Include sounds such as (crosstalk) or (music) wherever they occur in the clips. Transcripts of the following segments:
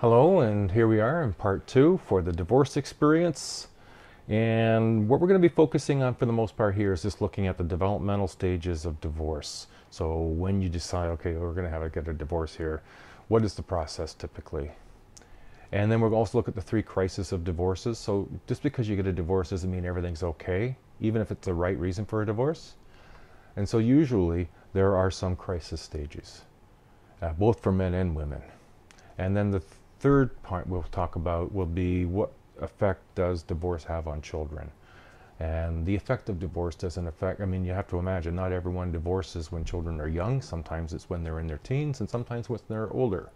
Hello, and here we are in part two for the divorce experience. And what we're going to be focusing on for the most part here is just looking at the developmental stages of divorce. So when you decide, okay, we're going to have to get a divorce here, what is the process typically? And then we'll also look at the three crises of divorces. So just because you get a divorce doesn't mean everything's okay, even if it's the right reason for a divorce. And so usually there are some crisis stages, uh, both for men and women. And then the third point we'll talk about will be what effect does divorce have on children? And the effect of divorce doesn't affect, I mean, you have to imagine not everyone divorces when children are young. Sometimes it's when they're in their teens, and sometimes when they're older.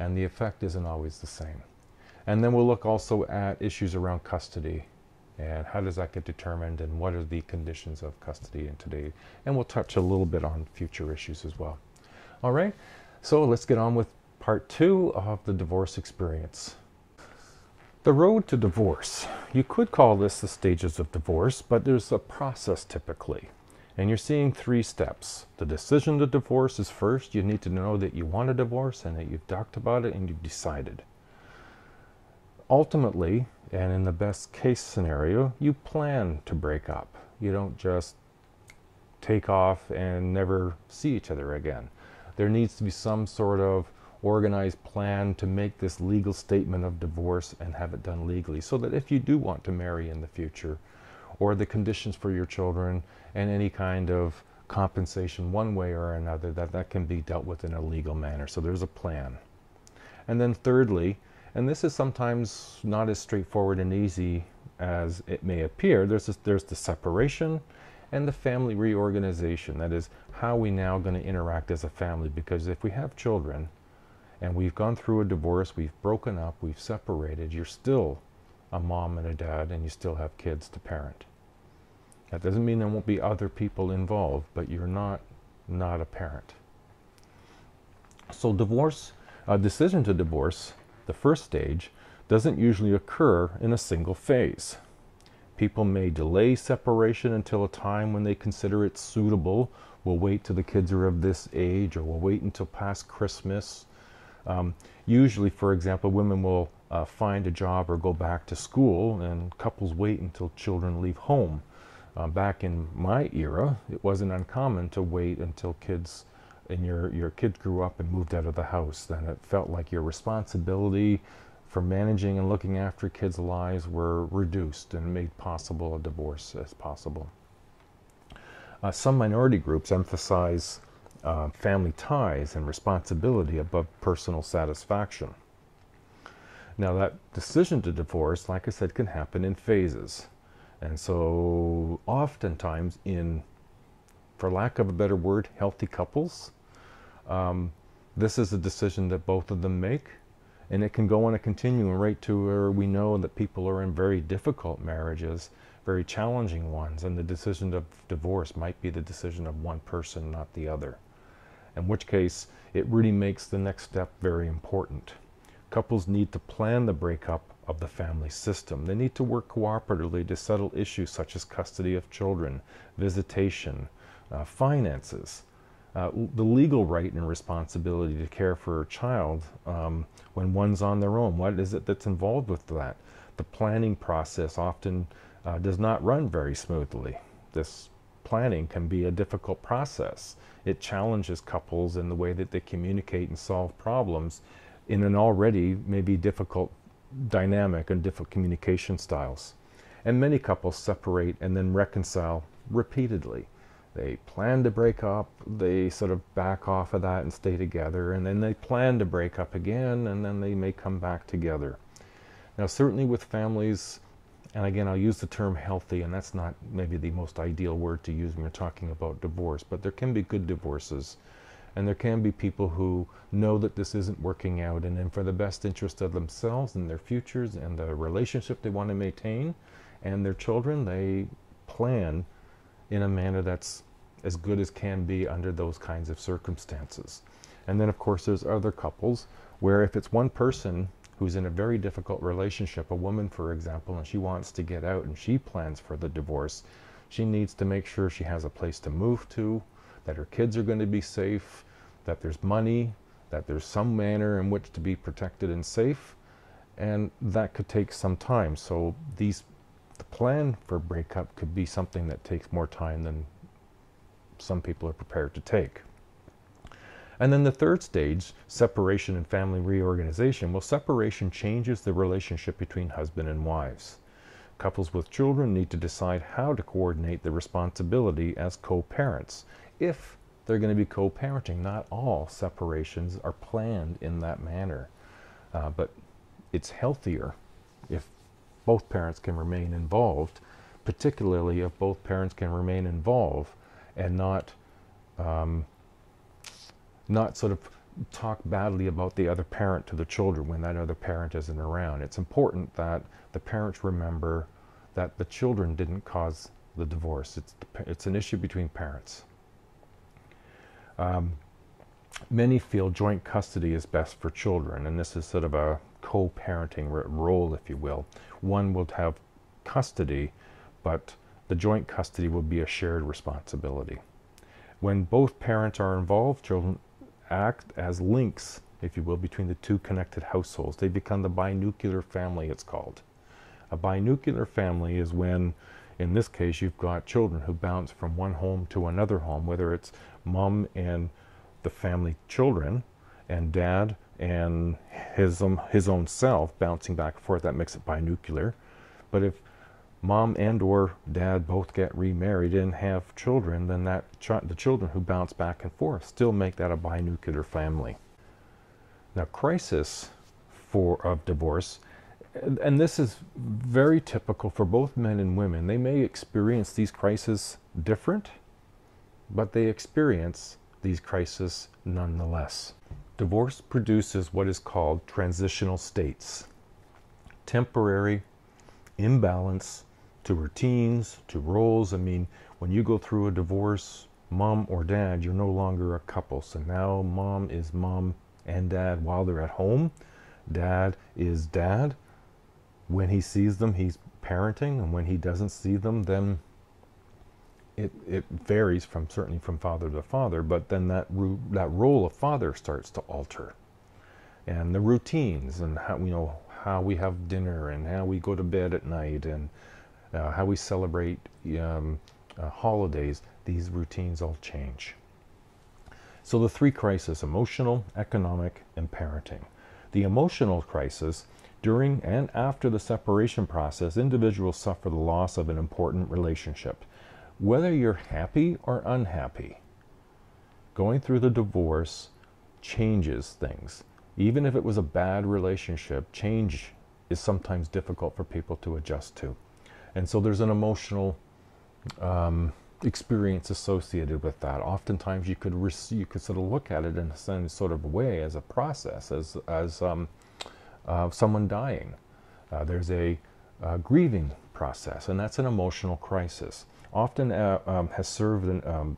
And the effect isn't always the same. And then we'll look also at issues around custody and how does that get determined and what are the conditions of custody in today. And we'll touch a little bit on future issues as well. All right, so let's get on with part two of the divorce experience. The road to divorce. You could call this the stages of divorce, but there's a process typically. And you're seeing three steps. The decision to divorce is first. You need to know that you want a divorce and that you've talked about it and you've decided. Ultimately, and in the best case scenario, you plan to break up. You don't just take off and never see each other again. There needs to be some sort of organized plan to make this legal statement of divorce and have it done legally so that if you do want to marry in the future or the conditions for your children and any kind of compensation one way or another that that can be dealt with in a legal manner. So there's a plan. And then thirdly and this is sometimes not as straightforward and easy as it may appear there's this, there's the separation and the family reorganization. That is how we now going to interact as a family because if we have children and we've gone through a divorce, we've broken up, we've separated, you're still a mom and a dad, and you still have kids to parent. That doesn't mean there won't be other people involved, but you're not not a parent. So divorce, a decision to divorce, the first stage, doesn't usually occur in a single phase. People may delay separation until a time when they consider it suitable. We'll wait till the kids are of this age, or we'll wait until past Christmas, um, usually, for example, women will uh, find a job or go back to school, and couples wait until children leave home. Uh, back in my era, it wasn't uncommon to wait until kids and your your kids grew up and moved out of the house. Then it felt like your responsibility for managing and looking after kids' lives were reduced and made possible a divorce as possible. Uh, some minority groups emphasize uh, family ties and responsibility above personal satisfaction. Now, that decision to divorce, like I said, can happen in phases. And so, oftentimes, in, for lack of a better word, healthy couples, um, this is a decision that both of them make. And it can go on a continuum right to where we know that people are in very difficult marriages, very challenging ones, and the decision of divorce might be the decision of one person, not the other in which case it really makes the next step very important. Couples need to plan the breakup of the family system. They need to work cooperatively to settle issues such as custody of children, visitation, uh, finances, uh, the legal right and responsibility to care for a child um, when one's on their own. What is it that's involved with that? The planning process often uh, does not run very smoothly. This planning can be a difficult process. It challenges couples in the way that they communicate and solve problems in an already maybe difficult dynamic and different communication styles. And many couples separate and then reconcile repeatedly. They plan to break up, they sort of back off of that and stay together, and then they plan to break up again, and then they may come back together. Now, certainly with families and again, I'll use the term healthy, and that's not maybe the most ideal word to use when you're talking about divorce, but there can be good divorces. And there can be people who know that this isn't working out, and then for the best interest of themselves and their futures and the relationship they want to maintain and their children, they plan in a manner that's as good as can be under those kinds of circumstances. And then, of course, there's other couples where if it's one person who's in a very difficult relationship, a woman, for example, and she wants to get out and she plans for the divorce, she needs to make sure she has a place to move to, that her kids are going to be safe, that there's money, that there's some manner in which to be protected and safe, and that could take some time. So these the plan for breakup could be something that takes more time than some people are prepared to take. And then the third stage, separation and family reorganization. Well, separation changes the relationship between husband and wives. Couples with children need to decide how to coordinate the responsibility as co parents. If they're going to be co parenting, not all separations are planned in that manner. Uh, but it's healthier if both parents can remain involved, particularly if both parents can remain involved and not um, not sort of talk badly about the other parent to the children when that other parent isn't around. It's important that the parents remember that the children didn't cause the divorce. It's, it's an issue between parents. Um, many feel joint custody is best for children, and this is sort of a co parenting role, if you will. One will have custody, but the joint custody will be a shared responsibility. When both parents are involved, children act as links, if you will, between the two connected households. They become the binuclear family, it's called. A binuclear family is when, in this case, you've got children who bounce from one home to another home, whether it's mom and the family children, and dad and his, um, his own self bouncing back and forth. That makes it binuclear. But if mom and or dad both get remarried and have children, then that ch- the children who bounce back and forth still make that a binuclear family. Now, crisis for of divorce, and, and this is very typical for both men and women. They may experience these crises different, but they experience these crises nonetheless. Divorce produces what is called transitional states, temporary imbalance to routines, to roles. I mean, when you go through a divorce, mom or dad, you're no longer a couple. So now mom is mom and dad while they're at home. Dad is dad. When he sees them, he's parenting, and when he doesn't see them, then it, it varies from certainly from father to father, but then that that role of father starts to alter, and the routines and how you know how we have dinner and how we go to bed at night and uh, how we celebrate um, uh, holidays, these routines all change. So the three crises emotional, economic, and parenting. The emotional crisis during and after the separation process, individuals suffer the loss of an important relationship. Whether you're happy or unhappy, going through the divorce changes things. Even if it was a bad relationship, change is sometimes difficult for people to adjust to. And so there's an emotional um, experience associated with that. Oftentimes you could rec- you could sort of look at it in some sort of way as a process, as as um, uh, someone dying. Uh, there's a uh, grieving process, and that's an emotional crisis. Often uh, um, has served um,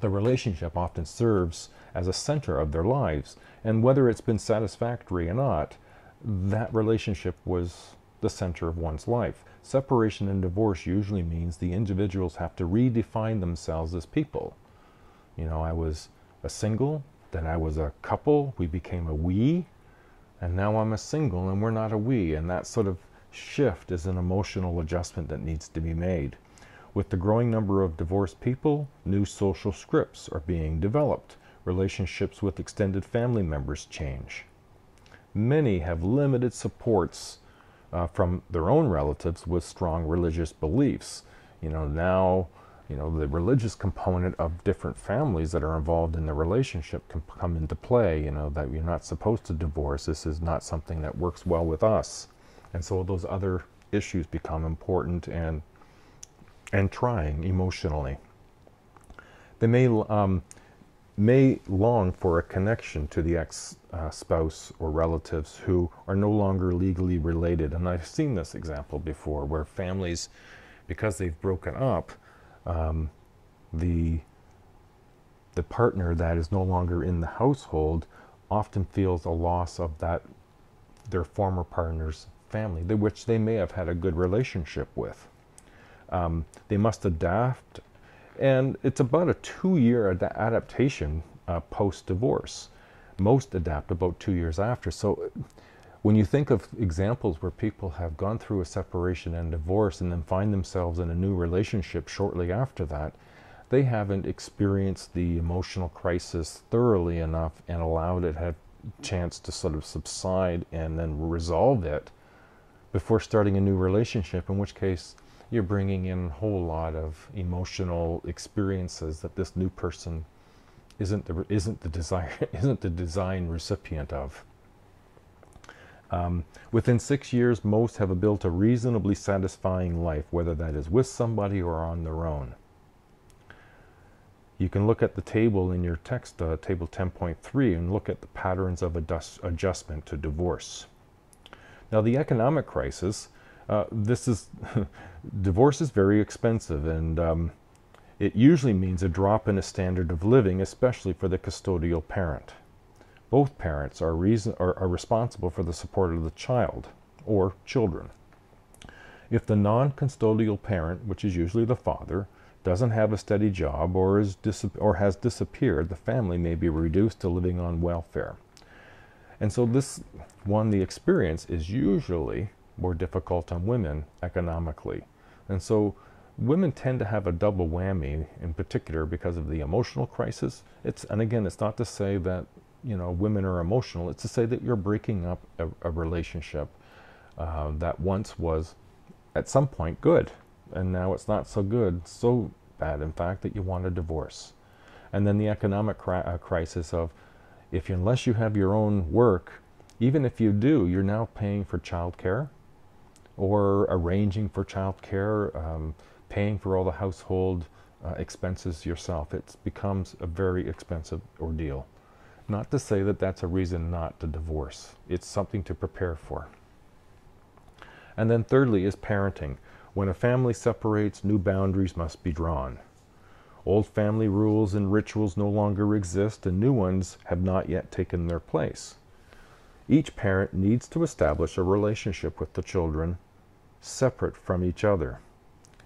the relationship often serves as a center of their lives, and whether it's been satisfactory or not, that relationship was the center of one's life. Separation and divorce usually means the individuals have to redefine themselves as people. You know, I was a single, then I was a couple, we became a we, and now I'm a single and we're not a we. And that sort of shift is an emotional adjustment that needs to be made. With the growing number of divorced people, new social scripts are being developed. Relationships with extended family members change. Many have limited supports uh, from their own relatives with strong religious beliefs. You know, now, you know, the religious component of different families that are involved in the relationship can come into play. You know, that you're not supposed to divorce. This is not something that works well with us. And so those other issues become important and and trying emotionally. They may um, may long for a connection to the ex uh, spouse or relatives who are no longer legally related. And I've seen this example before where families, because they've broken up, um, the the partner that is no longer in the household often feels a loss of that their former partner's family, which they may have had a good relationship with. Um, they must adapt and it's about a two year ad- adaptation uh, post divorce. most adapt about two years after. So when you think of examples where people have gone through a separation and divorce and then find themselves in a new relationship shortly after that, they haven't experienced the emotional crisis thoroughly enough and allowed it have chance to sort of subside and then resolve it before starting a new relationship in which case you're bringing in a whole lot of emotional experiences that this new person isn't the isn't the desire (laughs) isn't the design recipient of um, within six years, most have built a reasonably satisfying life, whether that is with somebody or on their own. You can look at the table in your text, uh, table 10.3, and look at the patterns of adjust adjustment to divorce. Now, the economic crisis, uh, this is, (laughs) divorce is very expensive, and um, it usually means a drop in a standard of living, especially for the custodial parent both parents are, reason, are, are responsible for the support of the child or children. If the non custodial parent, which is usually the father, doesn't have a steady job or, is or has disappeared, the family may be reduced to living on welfare. And so, this one, the experience is usually more difficult on women economically. And so, women tend to have a double whammy in particular because of the emotional crisis. It's, and again, it's not to say that you know women are emotional it's to say that you're breaking up a, a relationship uh, that once was at some point good and now it's not so good so bad in fact that you want a divorce and then the economic cri- uh, crisis of if you, unless you have your own work even if you do you're now paying for childcare or arranging for childcare um, paying for all the household uh, expenses yourself it becomes a very expensive ordeal not to say that that's a reason not to divorce, it's something to prepare for. And then, thirdly, is parenting. When a family separates, new boundaries must be drawn. Old family rules and rituals no longer exist, and new ones have not yet taken their place. Each parent needs to establish a relationship with the children separate from each other.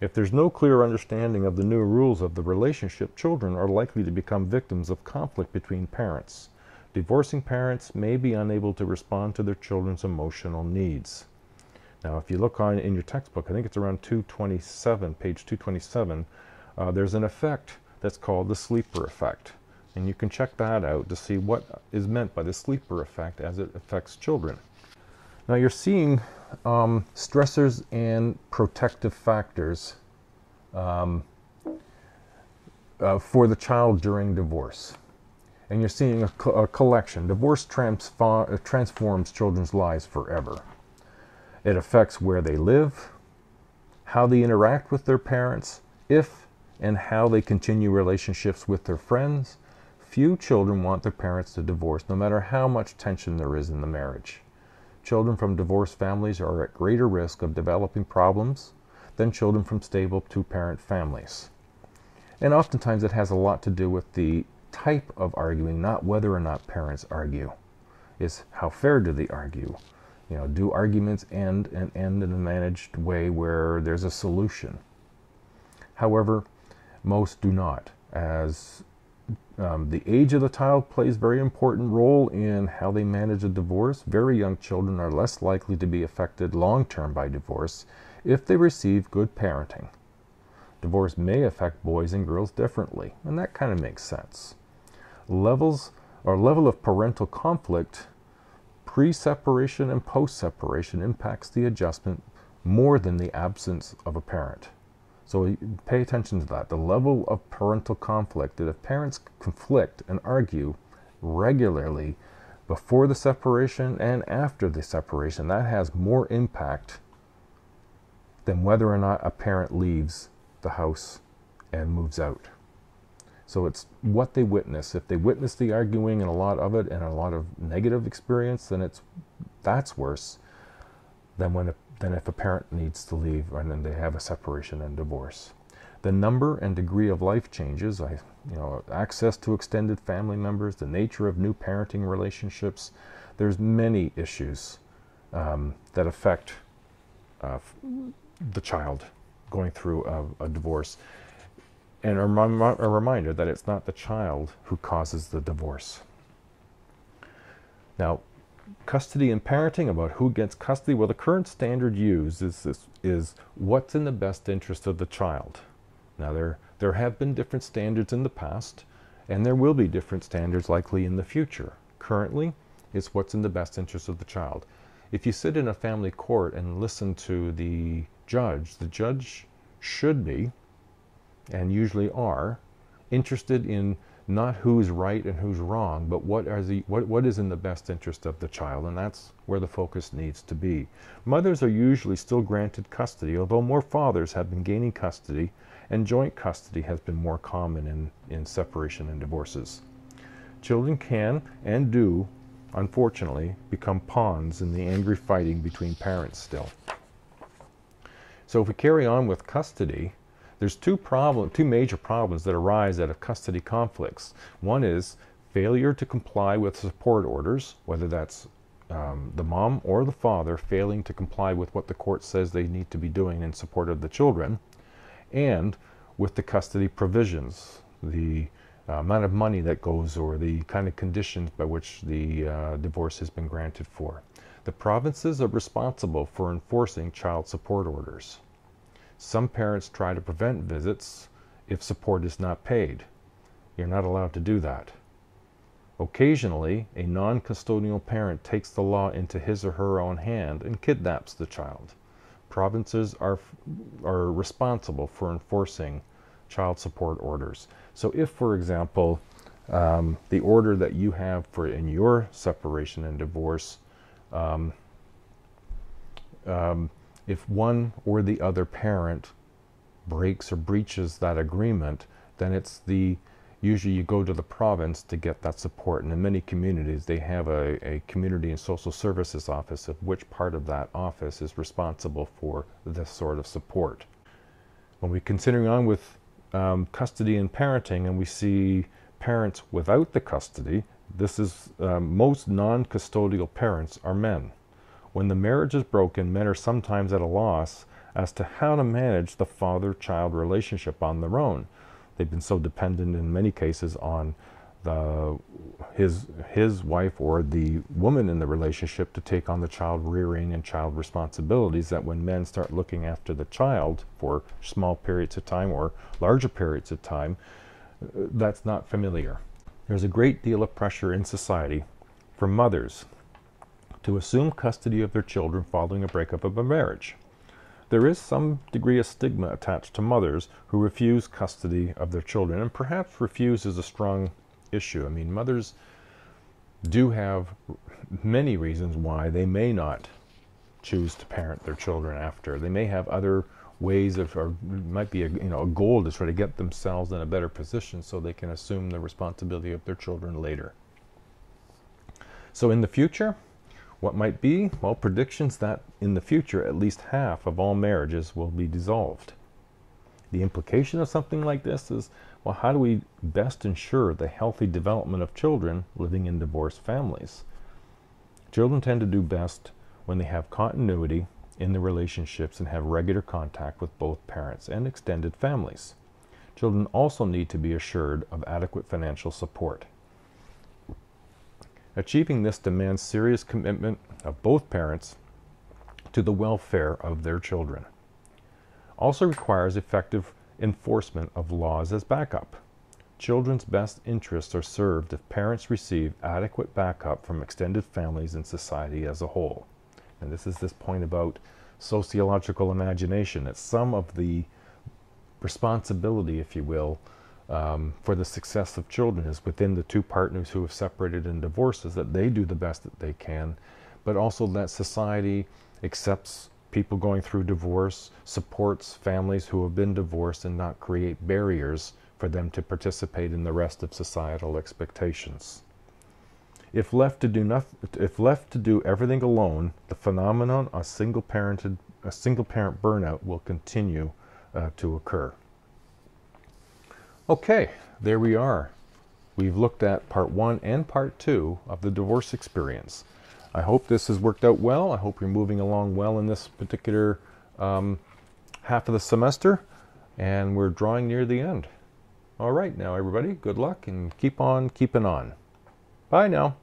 If there's no clear understanding of the new rules of the relationship, children are likely to become victims of conflict between parents. Divorcing parents may be unable to respond to their children's emotional needs. Now, if you look on in your textbook, I think it's around 227, page 227, uh, there's an effect that's called the sleeper effect. And you can check that out to see what is meant by the sleeper effect as it affects children. Now, you're seeing um, stressors and protective factors um, uh, for the child during divorce. And you're seeing a, co a collection. Divorce uh, transforms children's lives forever. It affects where they live, how they interact with their parents, if and how they continue relationships with their friends. Few children want their parents to divorce, no matter how much tension there is in the marriage. Children from divorced families are at greater risk of developing problems than children from stable two parent families. And oftentimes it has a lot to do with the type of arguing, not whether or not parents argue. Is how fair do they argue? You know, do arguments end and end in a managed way where there's a solution? However, most do not, as um, the age of the child plays very important role in how they manage a divorce. Very young children are less likely to be affected long term by divorce if they receive good parenting. Divorce may affect boys and girls differently, and that kind of makes sense. Levels or level of parental conflict pre separation and post separation impacts the adjustment more than the absence of a parent. So pay attention to that. The level of parental conflict, that if parents conflict and argue regularly before the separation and after the separation, that has more impact than whether or not a parent leaves the house and moves out. So it's what they witness. If they witness the arguing and a lot of it and a lot of negative experience, then it's that's worse than when a than if a parent needs to leave and then they have a separation and divorce. The number and degree of life changes, I, you know, access to extended family members, the nature of new parenting relationships. There's many issues um, that affect uh, the child going through a, a divorce. And a, rem- a reminder that it's not the child who causes the divorce. Now, custody and parenting about who gets custody. Well, the current standard used is this, is what's in the best interest of the child. Now, there there have been different standards in the past, and there will be different standards likely in the future. Currently, it's what's in the best interest of the child. If you sit in a family court and listen to the judge, the judge should be, and usually are, interested in not who's right and who's wrong, but what, are the, what, what is in the best interest of the child, and that's where the focus needs to be. Mothers are usually still granted custody, although more fathers have been gaining custody, and joint custody has been more common in, in separation and divorces. Children can and do, unfortunately, become pawns in the angry fighting between parents still. So if we carry on with custody, there's two problem, two major problems that arise out of custody conflicts. One is failure to comply with support orders, whether that's um, the mom or the father failing to comply with what the court says they need to be doing in support of the children, and with the custody provisions, the uh, amount of money that goes or the kind of conditions by which the uh, divorce has been granted for. The provinces are responsible for enforcing child support orders. Some parents try to prevent visits if support is not paid. You're not allowed to do that. Occasionally, a non custodial parent takes the law into his or her own hand and kidnaps the child. Provinces are, are responsible for enforcing child support orders. So, if, for example, um, the order that you have for in your separation and divorce um, um, if one or the other parent breaks or breaches that agreement, then it's the usually you go to the province to get that support. And in many communities, they have a, a community and social services office of which part of that office is responsible for this sort of support. When we continue on with um, custody and parenting, and we see parents without the custody, this is um, most non-custodial parents are men. When the marriage is broken, men are sometimes at a loss as to how to manage the father child relationship on their own. They've been so dependent in many cases on the his his wife or the woman in the relationship to take on the child rearing and child responsibilities that when men start looking after the child for small periods of time or larger periods of time that's not familiar there's a great deal of pressure in society for mothers to assume custody of their children following a breakup of a marriage. There is some degree of stigma attached to mothers who refuse custody of their children, and perhaps refuse is a strong issue. I mean, mothers do have many reasons why they may not choose to parent their children after. They may have other ways of, or might be a, you know, a goal to try to get themselves in a better position so they can assume the responsibility of their children later. So in the future, what might be? Well, predictions that in the future at least half of all marriages will be dissolved. The implication of something like this is well, how do we best ensure the healthy development of children living in divorced families? Children tend to do best when they have continuity in the relationships and have regular contact with both parents and extended families. Children also need to be assured of adequate financial support. Achieving this demands serious commitment of both parents to the welfare of their children. Also requires effective enforcement of laws as backup. Children's best interests are served if parents receive adequate backup from extended families and society as a whole. And this is this point about sociological imagination. It's some of the responsibility, if you will, um, for the success of children is within the two partners who have separated in divorces that they do the best that they can, but also that society accepts people going through divorce, supports families who have been divorced, and not create barriers for them to participate in the rest of societal expectations. If left to do nothing, if left to do everything alone, the phenomenon of single parented, a single parent burnout will continue uh, to occur. Okay, there we are. We've looked at part one and part two of the divorce experience. I hope this has worked out well. I hope you're moving along well in this particular um, half of the semester, and we're drawing near the end. All right, now, everybody, good luck and keep on keeping on. Bye now.